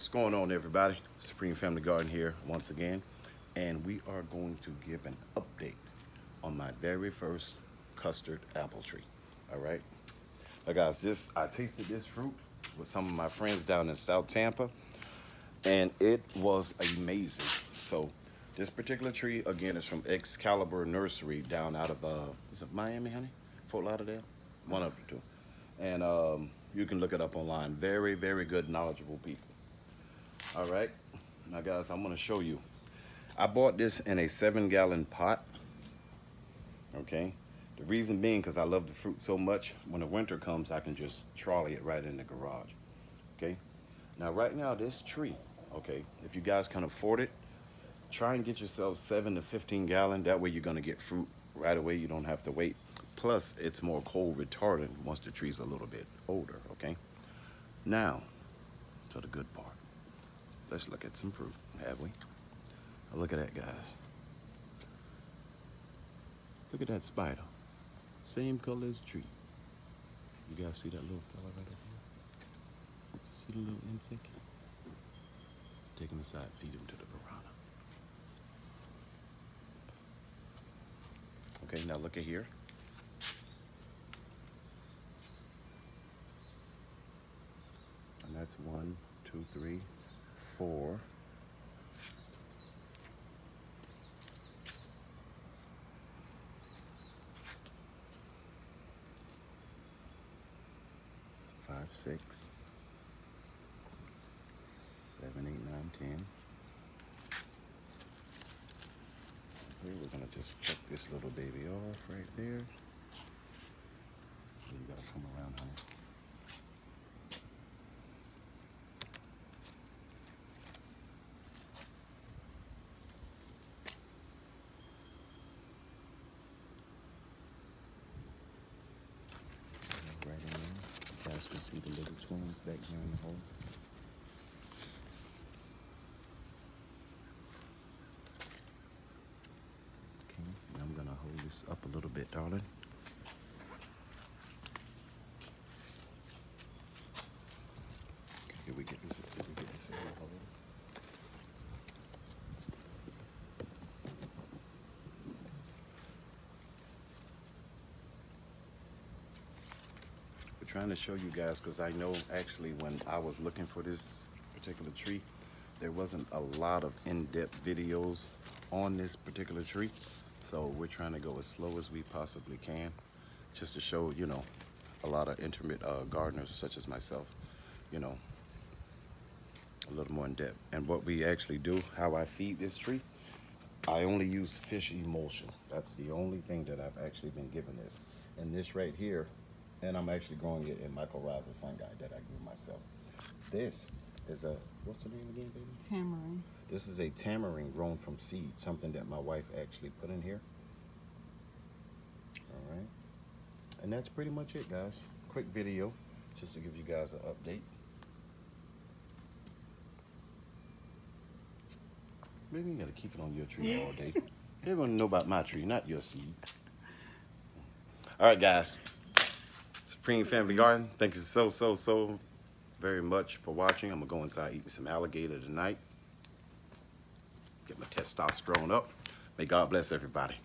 What's going on everybody? Supreme Family Garden here once again and we are going to give an update on my very first custard apple tree. All right. Now guys, this I tasted this fruit with some of my friends down in South Tampa and it was amazing. So this particular tree again is from Excalibur Nursery down out of uh is it Miami, honey? Fort Lauderdale? One of the two. And um, you can look it up online. Very, very good, knowledgeable people. All right. Now guys, I'm gonna show you. I bought this in a seven gallon pot. Okay. The reason being because I love the fruit so much, when the winter comes, I can just trolley it right in the garage. Okay. Now right now, this tree, okay, if you guys can afford it, try and get yourself seven to 15 gallon. That way you're gonna get fruit right away. You don't have to wait. Plus, it's more cold retardant once the tree's a little bit older, okay? Now, to the good part. Let's look at some fruit, have we? look at that, guys. Look at that spider. Same color as tree. You guys see that little fella right over here? See the little insect? Take him aside, feed him to the piranha. Okay, now look at here. And that's one, two, three, four. Five, six, seven, eight, nine, ten. Okay, we're gonna just cut this little baby off right there. So you gotta come around, honey. right in there. You guys can see the little twins back here in the hole. Okay, I'm gonna hold this up a little bit, darling. Okay, here we get this, here we get this in the hole. We're trying to show you guys because I know actually when I was looking for this particular tree, there wasn't a lot of in-depth videos on this particular tree. So we're trying to go as slow as we possibly can just to show, you know, a lot of intimate uh, gardeners such as myself, you know, a little more in depth. And what we actually do, how I feed this tree, I only use fish emulsion. That's the only thing that I've actually been given this. And this right here, and I'm actually growing it in mycorrhizal fungi that I grew myself. This is a, what's the name again, baby? Tamarind. This is a tamarind grown from seed, something that my wife actually put in here. All right. And that's pretty much it, guys. Quick video, just to give you guys an update. Maybe you gotta keep it on your tree all day. Everyone know about my tree, not your seed. All right, guys. Supreme Family Garden. Thank you so, so, so very much for watching. I'm gonna go inside eat me some alligator tonight. Get my testosterone up. May God bless everybody.